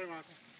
Foi, Marco.